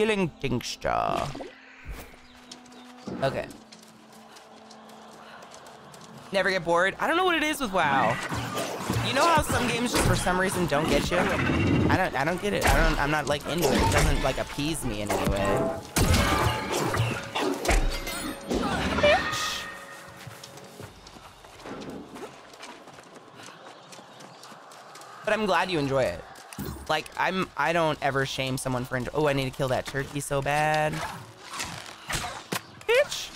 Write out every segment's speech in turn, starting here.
Killing Tinkster. Okay. Never get bored? I don't know what it is with WoW. You know how some games just for some reason don't get you? I don't I don't get it. I don't I'm not like into it. It doesn't like appease me in any way. But I'm glad you enjoy it. Like I'm I don't ever shame someone for Oh, I need to kill that turkey so bad. Bitch.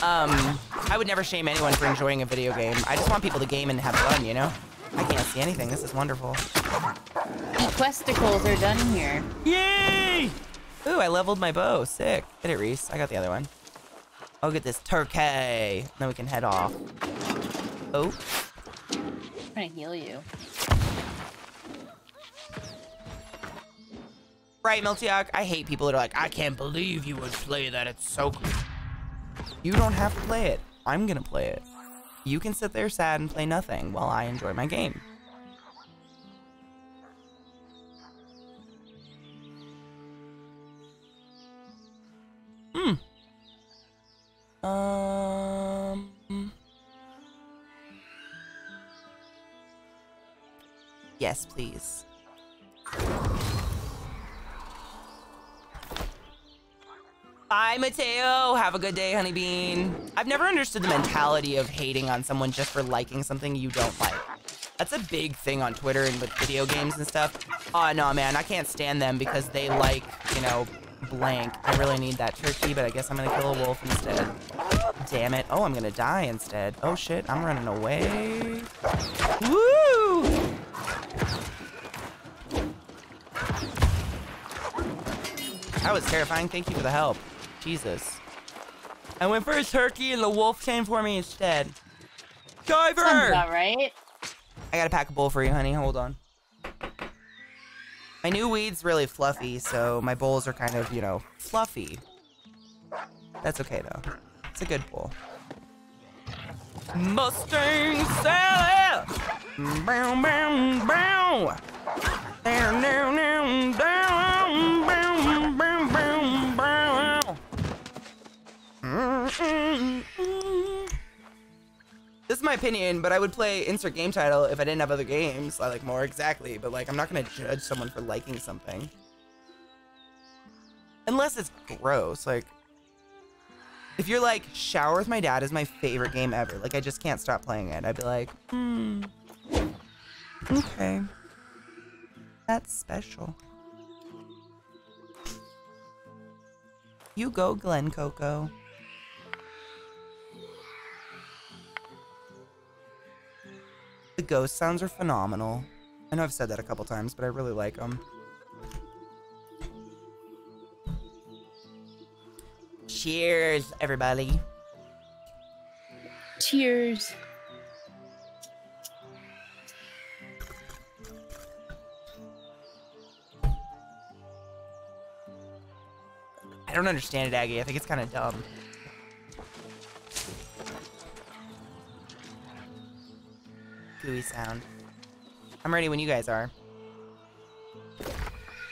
Um, I would never shame anyone for enjoying a video game. I just want people to game and have fun, you know? I can't see anything. This is wonderful. The questicles are done here. Yay! Ooh, I leveled my bow. Sick. Get it, Reese. I got the other one. I'll get this turkey. Then we can head off. Oh. I'm trying to heal you. Right, Miltiak? I hate people that are like, I can't believe you would play that. It's so cool. You don't have to play it. I'm gonna play it. You can sit there sad and play nothing while I enjoy my game. Hmm. Um. Yes, please. Bye, Mateo. Have a good day, Honeybean. I've never understood the mentality of hating on someone just for liking something you don't like. That's a big thing on Twitter and with video games and stuff. Oh, no, man. I can't stand them because they like, you know, blank. I really need that turkey, but I guess I'm going to kill a wolf instead. Damn it. Oh, I'm going to die instead. Oh, shit. I'm running away. Woo! That was terrifying. Thank you for the help. Jesus. I went for a turkey and the wolf came for me instead. Sounds Diver! about right. I got a pack of bowl for you, honey. Hold on. My new weed's really fluffy, so my bowls are kind of, you know, fluffy. That's okay, though. It's a good bowl. Mustang Sally! Bow, bow, bow! Down, down, down, down, This is my opinion, but I would play insert game title if I didn't have other games I like more exactly. But like, I'm not gonna judge someone for liking something unless it's gross. Like, if you're like, Shower with My Dad is my favorite game ever. Like, I just can't stop playing it. I'd be like, hmm, okay, that's special. You go, Glen Coco. Ghost sounds are phenomenal. I know I've said that a couple times, but I really like them. Cheers, everybody. Cheers. I don't understand it, Aggie. I think it's kind of dumb. Gooey sound. I'm ready when you guys are.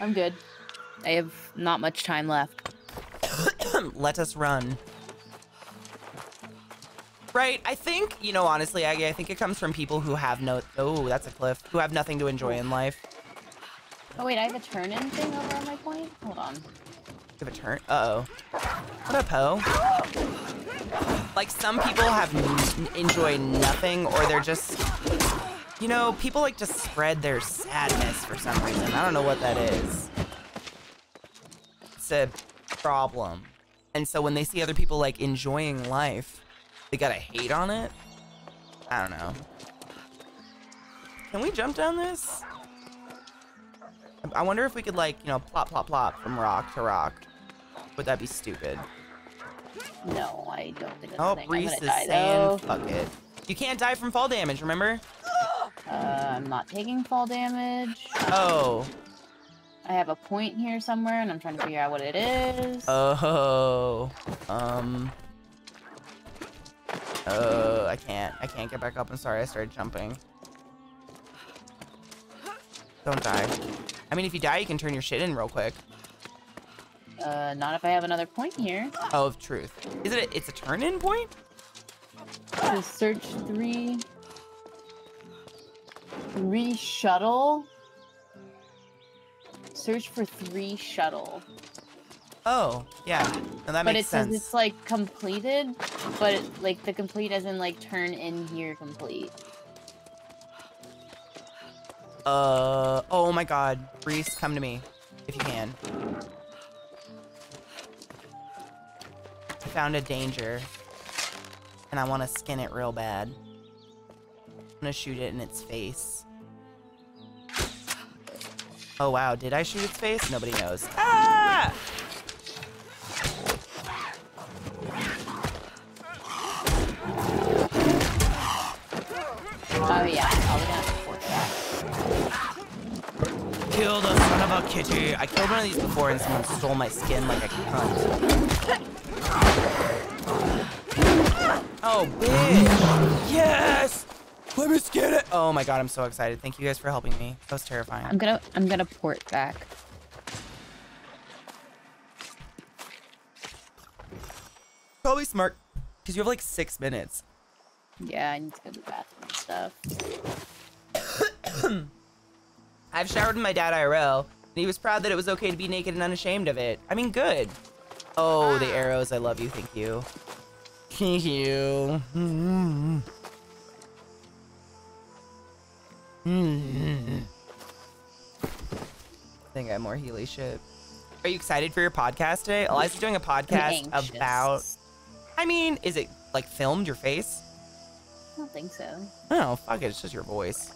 I'm good. I have not much time left. Let us run. Right, I think, you know, honestly, Aggie, I think it comes from people who have no- Oh, that's a cliff. Who have nothing to enjoy in life. Oh wait, I have a turn-in thing over on my point? Hold on. Give a turn. Uh-oh. What up, Ho? Like, some people have n- enjoy nothing, or they're just... You know, people like to spread their sadness for some reason. I don't know what that is. It's a problem. And so when they see other people, like, enjoying life, they gotta hate on it? I don't know. Can we jump down this? I wonder if we could, like, you know, plop, plop, plop from rock to rock. Would that be stupid? No, I don't think that's Oh, a thing. I'm Reese is die, saying, though. fuck it. You can't die from fall damage, remember? Uh, I'm not taking fall damage. Oh. I have a point here somewhere, and I'm trying to figure out what it is. Oh. Um. Oh, I can't. I can't get back up. I'm sorry. I started jumping. Don't die. I mean, if you die, you can turn your shit in real quick. Uh, not if I have another point here. Oh, of truth. Is it? A, it's a turn-in point. So search three. Three shuttle. Search for three shuttle. Oh, yeah. No, that but makes it sense. says it's like completed, but it, like the complete as in like turn in here complete. Uh, oh my god. Reese, come to me. If you can. I found a danger. And I want to skin it real bad. Gonna shoot it in its face. Oh wow, did I shoot its face? Nobody knows. Ah! Oh yeah. Kill the son of a kitty. I killed one of these before and someone stole my skin like a cunt. Oh, bitch! Yes! Let me skin it! Oh my god, I'm so excited. Thank you guys for helping me. That was terrifying. I'm gonna I'm gonna port back. Probably smart, because you have like six minutes. Yeah, I need to go to the bathroom and stuff. I've showered with my dad IRL, and he was proud that it was okay to be naked and unashamed of it. I mean, good. Oh, the ah. arrows. I love you. Thank you. Thank you. think I have more Healy shit. Are you excited for your podcast today? Eliza's doing a podcast about. I mean, is it like filmed your face? I don't think so. Oh, fuck it. It's just your voice.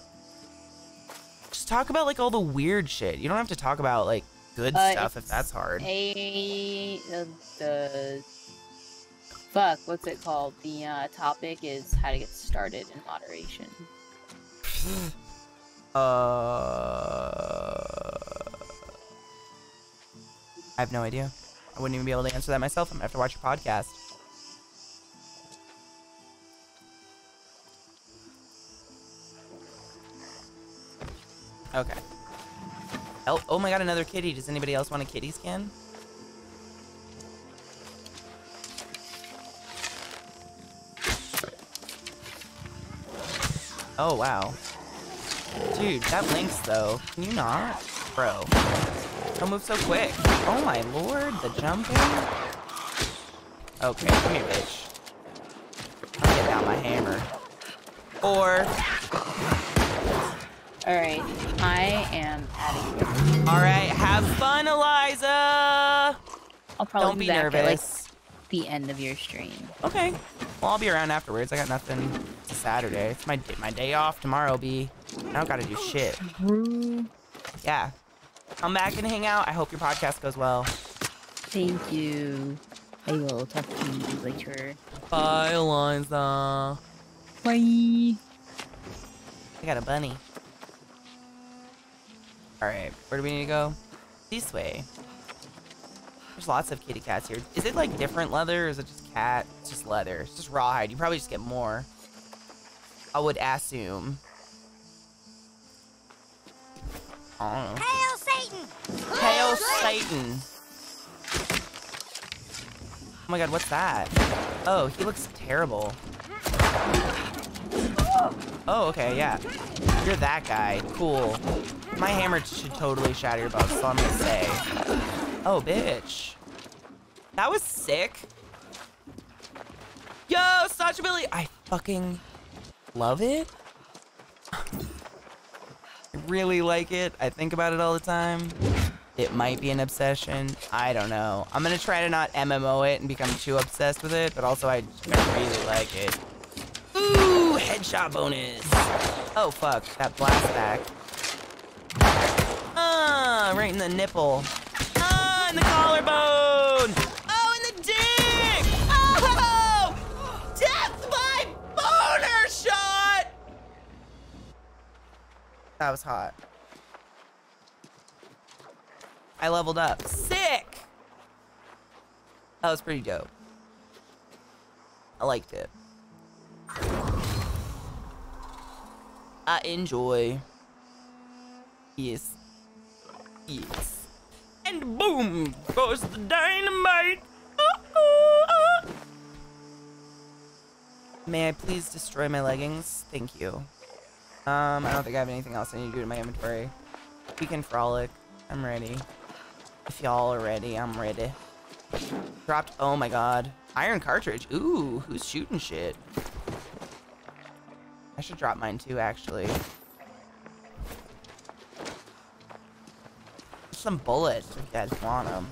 Just talk about like all the weird shit. You don't have to talk about like good Uh, stuff if that's hard. A uh, the fuck, what's it called? The uh, topic is how to get started in moderation. Uh, I have no idea. I wouldn't even be able to answer that myself. I'm gonna have to watch your podcast. Okay. Oh, oh my god, another kitty. Does anybody else want a kitty skin? Oh, wow. Dude, that links though. Can you not? Bro. Don't move so quick. Oh my lord, the jumping. Okay, come here, bitch. I'm getting out my hammer. Or, Alright, I am out of here. alright, have fun, Eliza! I'll probably Don't be back at like nervous. the end of your stream. Okay. Well, I'll be around afterwards. I got nothing. It's a Saturday. It's my day, my day off tomorrow, B. I don't gotta do shit. Yeah. Come back and hang out. I hope your podcast goes well. Thank you. I will talk to you later. Bye, Eliza. Bye. I got a bunny. Alright, where do we need to go? This way. There's lots of kitty cats here. Is it like different leather or is it just cat? It's just leather. It's just rawhide. You probably just get more. I would assume. Hail Satan! Hail Satan! Oh my god, what's that? Oh, he looks terrible. Oh, okay, yeah. You're that guy. Cool. My hammer should totally shatter your bones, so I'm gonna say. Oh, bitch. That was sick. Yo, Sacha Billy! I fucking love it. Really like it. I think about it all the time. It might be an obsession. I don't know. I'm gonna try to not MMO it and become too obsessed with it, but also I, I really like it. Ooh, headshot bonus. Oh fuck, that blast back. Ah, right in the nipple. Ah, in the collarbone. That was hot. I leveled up. Sick! That was pretty dope. I liked it. I enjoy. Yes. Yes. And boom goes the dynamite. Uh-uh. May I please destroy my leggings? Thank you. Um, I don't think I have anything else I need to do to my inventory. We can frolic. I'm ready. If y'all are ready, I'm ready. Dropped, oh my god. Iron cartridge. Ooh, who's shooting shit? I should drop mine too, actually. Some bullets if you guys want them.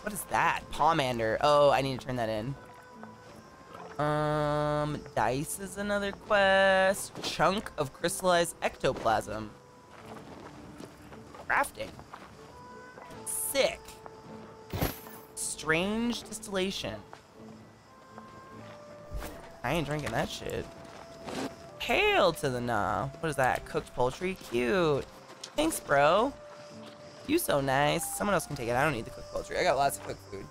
What is that? Pomander. Oh, I need to turn that in. Um, dice is another quest. Chunk of crystallized ectoplasm. Crafting. Sick. Strange distillation. I ain't drinking that shit. Hail to the nah. What is that? Cooked poultry? Cute. Thanks, bro. You so nice. Someone else can take it. I don't need the cooked poultry. I got lots of cooked food.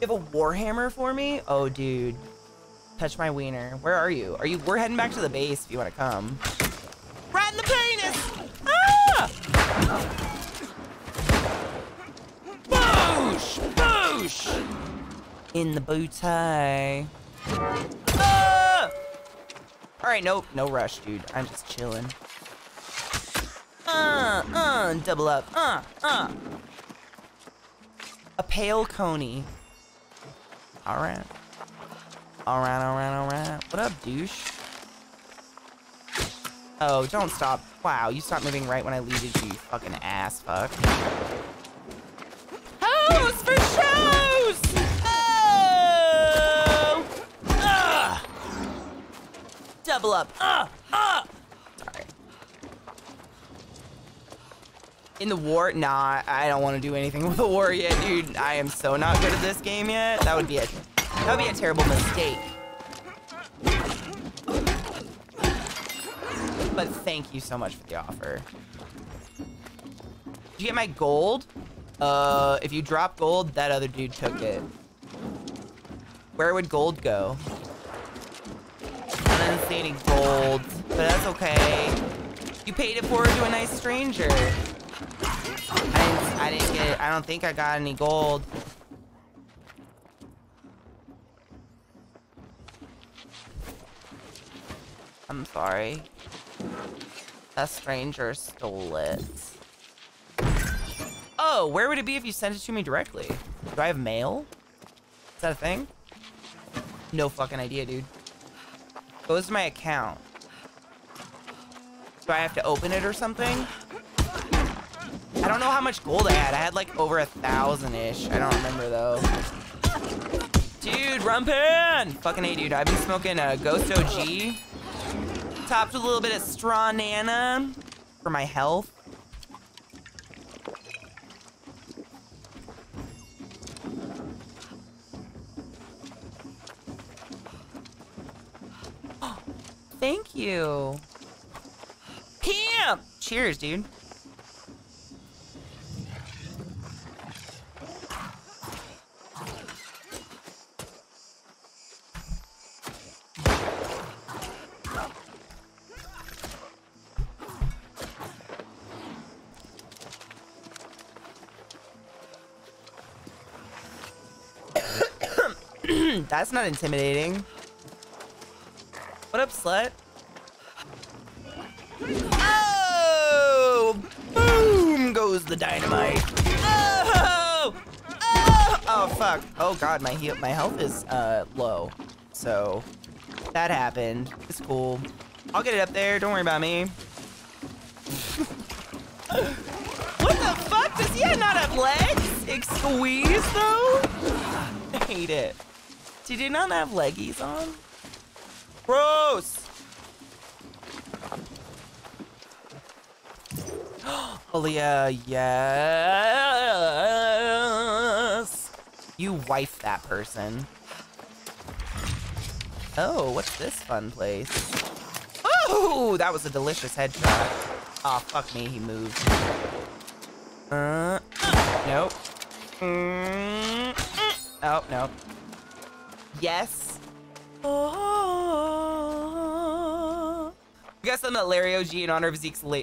You have a warhammer for me? Oh, dude. Touch my wiener. Where are you? Are you? We're heading back to the base if you want to come. Right in the penis! Ah! Boosh! Boosh! In the booty. Ah! All right, nope, no rush, dude. I'm just chilling. Uh, uh, double up. Uh, uh. A pale coney. All right. All right, all right, all right. What up, douche? Oh, don't stop. Wow, you stopped moving right when I leaded you, you fucking ass fuck. Hose for shows! Oh! Double up. Ah! Ah! Sorry. In the war? Nah, I don't want to do anything with the war yet, dude. I am so not good at this game yet. That would be a that would be a terrible mistake. But thank you so much for the offer. Did you get my gold? Uh, if you drop gold, that other dude took it. Where would gold go? I didn't see any gold, but that's okay. You paid it forward to a nice stranger. I didn't, get, I don't think I got any gold. I'm sorry. That stranger stole it. Oh, where would it be if you sent it to me directly? Do I have mail? Is that a thing? No fucking idea, dude. Goes to my account. Do I have to open it or something? I don't know how much gold I had. I had like over a thousand-ish. I don't remember though. Dude, Rumpin! Fucking A, dude. I've been smoking a Ghost OG. Topped with a little bit of Strawnana for my health. Thank you. Pimp! Cheers, dude. That's not intimidating. What up, slut? Oh! Boom goes the dynamite. Oh! Oh! Oh fuck. Oh god, my heal my health is uh low. So that happened. It's cool. I'll get it up there. Don't worry about me. what the fuck? Does he not have legs? Squeeze though? I hate it. Did you not have leggies on? Gross! Aaliyah, yes! You wife that person. Oh, what's this fun place? Oh, that was a delicious headshot. Oh, fuck me, he moved. Uh, nope. Mm, mm. Oh, nope. Yes. Oh. got some that Larry OG in honor of Zeke's Le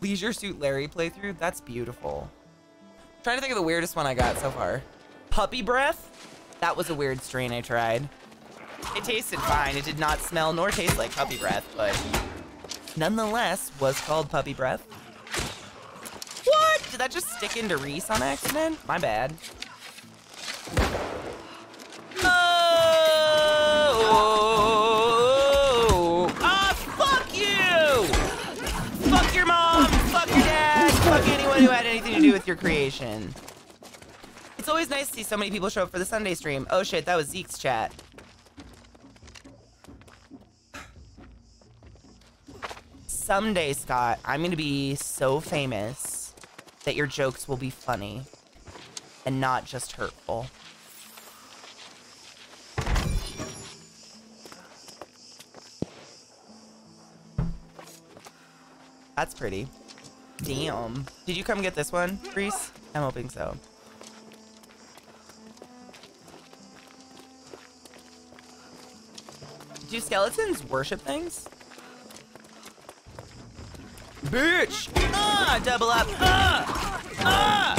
Leisure Suit Larry playthrough. That's beautiful. trying to think of the weirdest one I got so far. Puppy breath? That was a weird strain I tried. It tasted fine. It did not smell nor taste like puppy breath, but nonetheless was called puppy breath. What? Did that just stick into Reese on accident? My bad. With your creation. It's always nice to see so many people show up for the Sunday stream. Oh shit, that was Zeke's chat. Someday, Scott, I'm gonna be so famous that your jokes will be funny and not just hurtful. That's pretty. Damn. Did you come get this one, Reese? I'm hoping so. Do skeletons worship things? Bitch! Ah! Double up! Ah! Ah!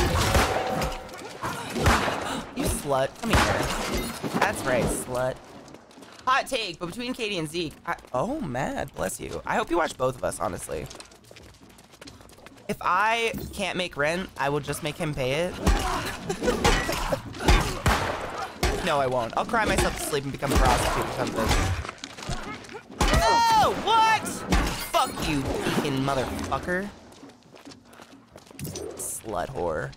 You slut. Come here. That's right, slut. Hot take, but between Katie and Zeke, I, oh, mad. Bless you. I hope you watch both of us, honestly. If I can't make rent, I will just make him pay it. no, I won't. I'll cry myself to sleep and become a prostitute or something. Oh, what? Fuck you, fucking motherfucker. Slut whore.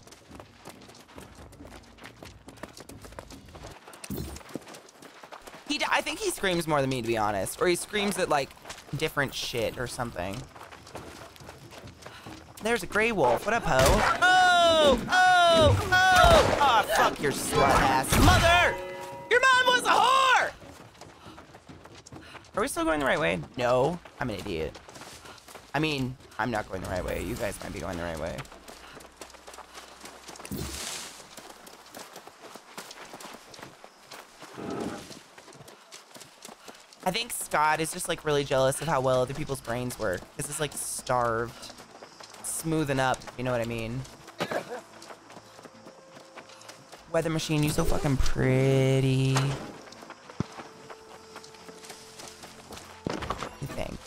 He, I think he screams more than me, to be honest. Or he screams at, like, different shit or something. There's a gray wolf. What up, ho? Oh! Oh! Oh! Oh, fuck your slut ass mother! Your mom was a whore! Are we still going the right way? No. I'm an idiot. I mean, I'm not going the right way. You guys might be going the right way. I think Scott is just like really jealous of how well other people's brains work. Because it's like starved. Smoothing up, you know what I mean. Weather machine, you so fucking pretty. You think?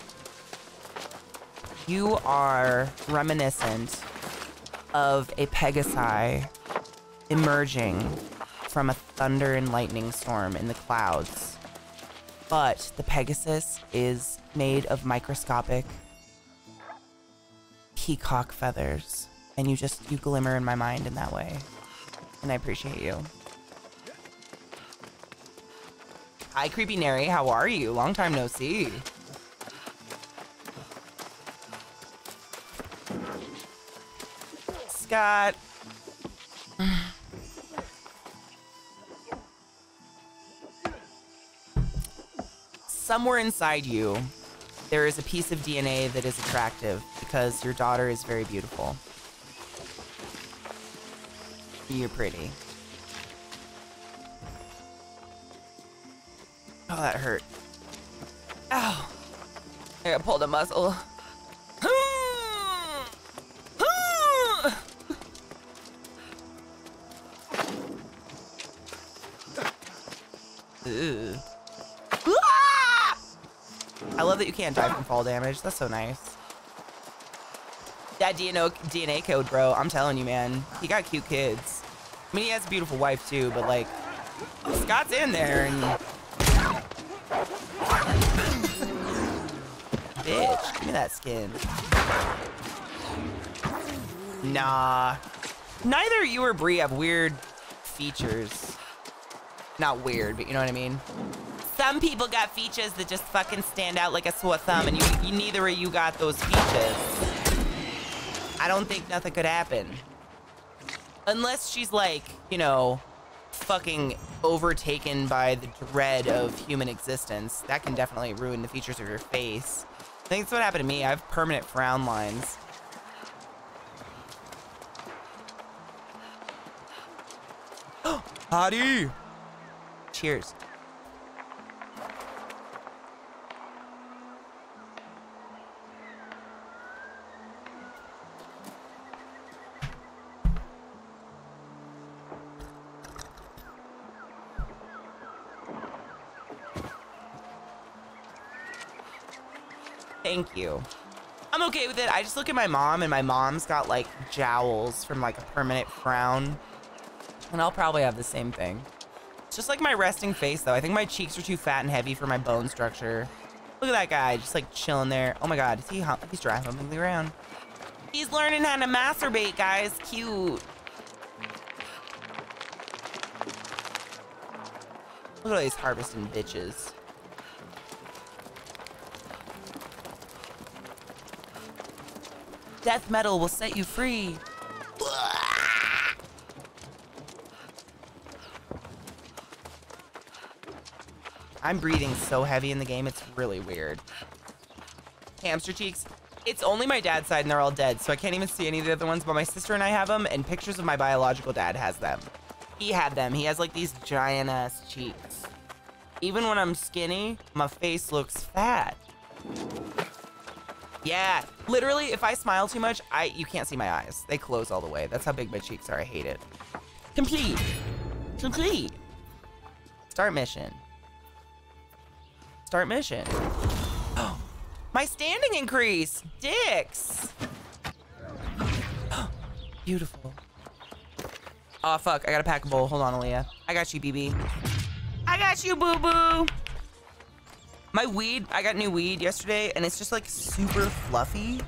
You are reminiscent of a Pegasi emerging from a thunder and lightning storm in the clouds. But the Pegasus is made of microscopic peacock feathers. And you just, you glimmer in my mind in that way. And I appreciate you. Hi, Creepy Nary. How are you? Long time no see. Scott. Somewhere inside you, there is a piece of DNA that is attractive because your daughter is very beautiful. You're pretty. Oh, that hurt. Ow. I got pulled a muscle. I love that you can't die from fall damage. That's so nice. That DNA, DNA code, bro. I'm telling you, man. He got cute kids. I mean, he has a beautiful wife, too, but, like, Scott's in there, and... Bitch, give me that skin. Nah. Neither you or Brie have weird features. Not weird, but you know what I mean? Some people got features that just fucking stand out like a sore thumb, and you, you neither of you got those features. I don't think nothing could happen. Unless she's like, you know, fucking overtaken by the dread of human existence. That can definitely ruin the features of your face. I think that's what happened to me. I have permanent frown lines. Hottie! Cheers. Thank you. I'm okay with it. I just look at my mom, and my mom's got like jowls from like a permanent frown. And I'll probably have the same thing. It's just like my resting face, though. I think my cheeks are too fat and heavy for my bone structure. Look at that guy, just like chilling there. Oh my god, is he he's driving me around. He's learning how to masturbate, guys. Cute. Look at all these harvesting bitches. Death metal will set you free. I'm breathing so heavy in the game, it's really weird. Hamster cheeks. It's only my dad's side and they're all dead, so I can't even see any of the other ones, but my sister and I have them, and pictures of my biological dad has them. He had them. He has like these giant ass cheeks. Even when I'm skinny, my face looks fat. Yeah, literally, if I smile too much, I you can't see my eyes. They close all the way. That's how big my cheeks are. I hate it. Complete. Complete. Start mission. Start mission. Oh, my standing increase. Dicks. Beautiful. Oh, fuck. I gotta pack a bowl. Hold on, Aaliyah. I got you, BB. I got you, boo-boo. My weed, I got new weed yesterday, and it's just like super fluffy.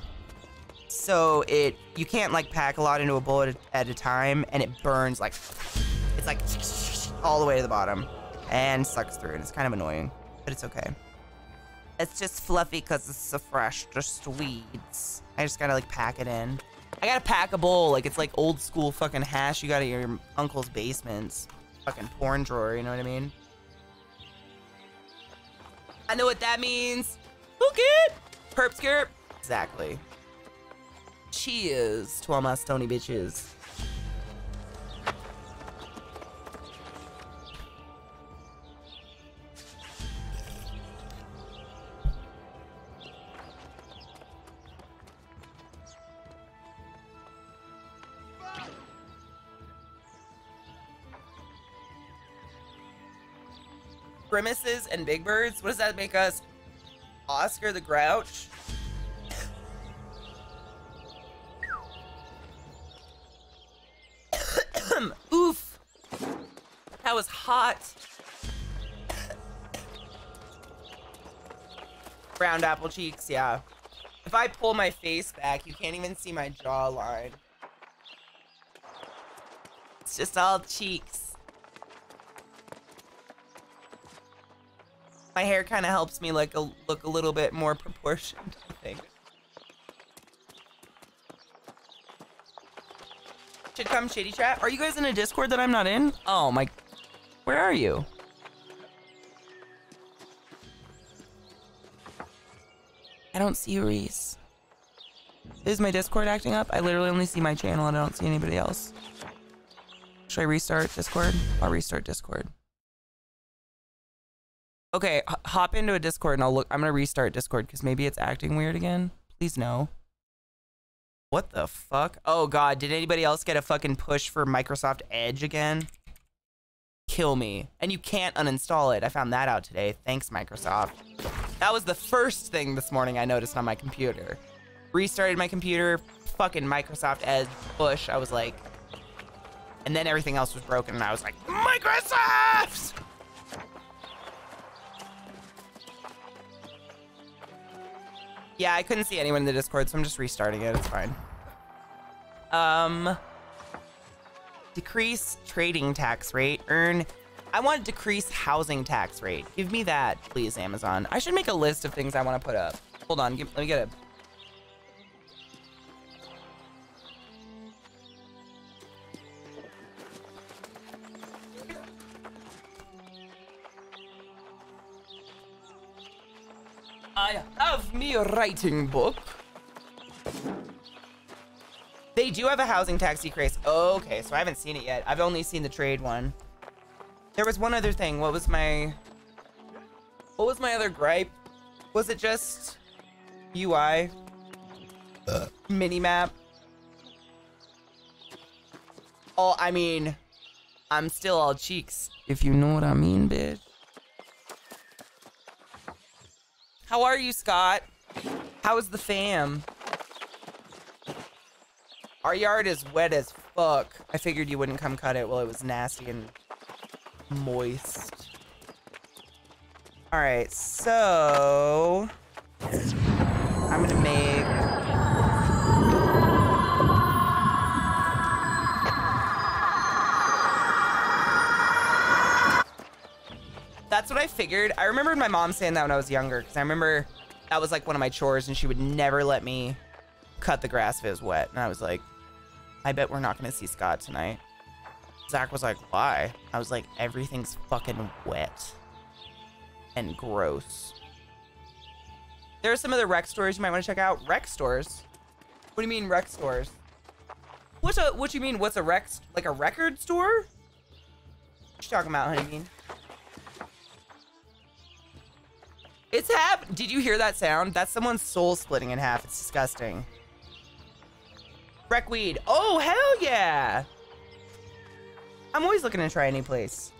So it, you can't like pack a lot into a bowl at a, time, and it burns like, it's like all the way to the bottom and sucks through, and it's kind of annoying, but it's okay. It's just fluffy because it's so fresh, just weeds. I just gotta like pack it in. I gotta pack a bowl, like it's like old school fucking hash you got at your uncle's basements. Fucking porn drawer, you know what I mean? I know what that means. It. Perp skirp. Exactly. Cheers to all my stony bitches. Grimaces and Big Birds? What does that make us? Oscar the Grouch? Oof. That was hot. Round apple cheeks, yeah. If I pull my face back, you can't even see my jawline. It's just all cheeks. My hair kind of helps me like a, look a little bit more proportioned, I think. Should come shitty chat. Are you guys in a Discord that I'm not in? Oh my, where are you? I don't see Reese. Is my Discord acting up? I literally only see my channel and I don't see anybody else. Should I restart Discord? I'll restart Discord. Okay, hop into a Discord and I'll look. I'm gonna restart Discord because maybe it's acting weird again. Please no. What the fuck? Oh god, did anybody else get a fucking push for Microsoft Edge again? Kill me. And you can't uninstall it. I found that out today. Thanks, Microsoft. That was the first thing this morning I noticed on my computer. Restarted my computer, fucking Microsoft Edge push. I was like... And then everything else was broken and I was like, Microsoft! Yeah, I couldn't see anyone in the Discord, so I'm just restarting it. It's fine. Um, decrease trading tax rate. Earn. I want to decrease housing tax rate. Give me that, please, Amazon. I should make a list of things I want to put up. Hold on. Give, let me get a Have me writing book. They do have a housing tax decrease. Okay, so I haven't seen it yet. I've only seen the trade one. There was one other thing. What was my... What was my other gripe? Was it just UI? Uh. Minimap? Oh, I mean, I'm still all cheeks, if you know what I mean, bitch. How are you, Scott? How's the fam? Our yard is wet as fuck. I figured you wouldn't come cut it while it was nasty and moist. All right, so I'm gonna make. What I figured. I remembered my mom saying that when I was younger, because I remember that was like one of my chores, and she would never let me cut the grass if it was wet. And I was like, I bet we're not gonna see Scott tonight. Zach was like, why? I was like, everything's fucking wet and gross. There are some other rec stores you might want to check out. Rec stores? What do you mean rec stores? What's a what do you mean? What's a rec like a record store? What you talking about, honeybean? It's hap. Did you hear that sound? That's someone's soul splitting in half. It's disgusting. Rec weed. Oh hell yeah! I'm always looking to try any place.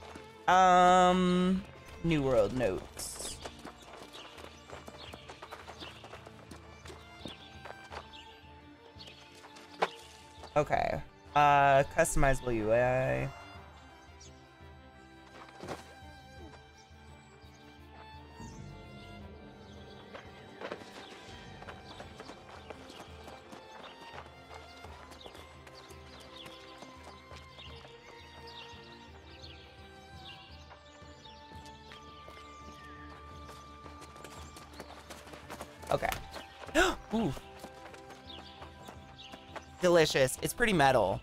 Um, New World notes. Okay. Uh, customizable UI. It's pretty metal.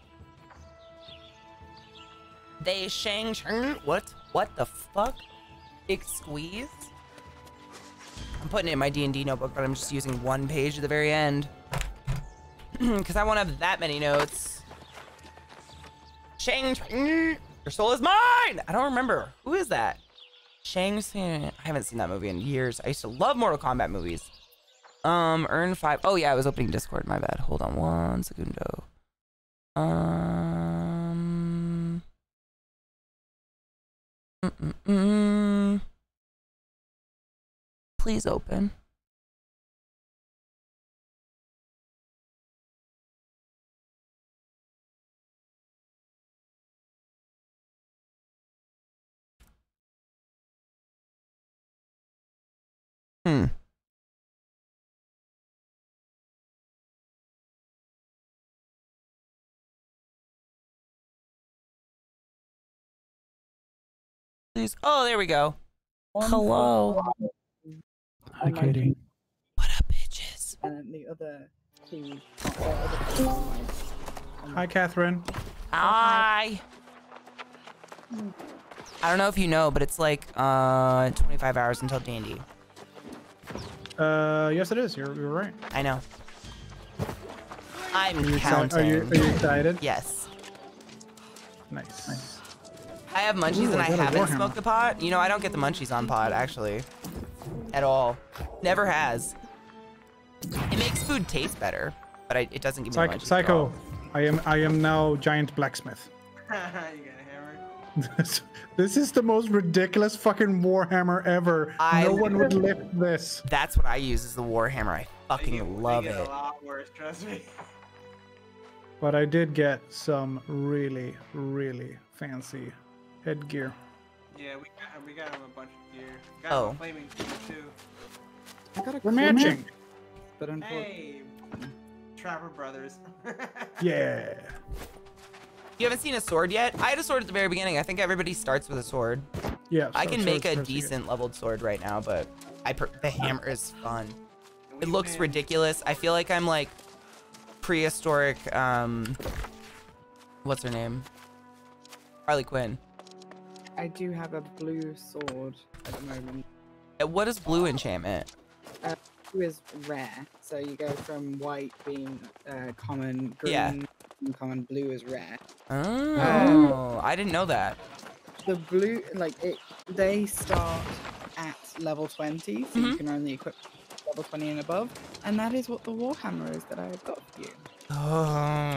They shang. What? What the fuck? Big squeeze. I'm putting it in my D&D notebook, but I'm just using one page at the very end. Because I won't have that many notes. Shang Your soul is mine! I don't remember. Who is that? Shang. I haven't seen that movie in years. I used to love Mortal Kombat movies. Um, earn five. Oh yeah, I was opening Discord. My bad. Hold on one segundo. Um. Mm-mm-mm. Please open. Hmm. Please. Oh, there we go. Hello. Hi, Katie. What up, bitches? And the other two, uh, the other two Hi, Catherine. Hi. I don't know if you know, but it's like uh 25 hours until D&D. Uh, yes, it is. You're, you're right. I know. I'm Are you, exci- counting. are you, are you excited? Yes. Nice. nice. I have munchies Ooh, and I I haven't Warhammer. smoked the pot. You know, I don't get the munchies on pot, actually. At all. Never has. It makes food taste better, but I, it doesn't give me Psych- the munchies Psycho. I am I am now giant blacksmith. you got a hammer? this, this is the most ridiculous fucking Warhammer ever. I- no one would lift this. That's what I use as the Warhammer. I They fucking get- they love get it. A lot worse, trust me. But I did get some really, really fancy headgear. Yeah, we got we got him a bunch of gear. Got Oh. him a flaming sword too. I got a We're cool matching. But Hey, Trapper Brothers. Yeah. You haven't seen a sword yet? I had a sword at the very beginning. I think everybody starts with a sword. Yeah. I can make a first again. decent leveled sword right now, but I per- the hammer is fun. It looks been- ridiculous. I feel like I'm like prehistoric. Um, what's her name? Harley Quinn. I do have a blue sword at the moment. Uh, What is blue enchantment? Blue is rare, so you go from white being uh, common, green Yeah. being common, blue is rare. Oh, I didn't know that. The blue, like it, they start at level 20, so you Mhm. can only equip level 20 and above, and that is what the Warhammer is that I have got for you. Oh.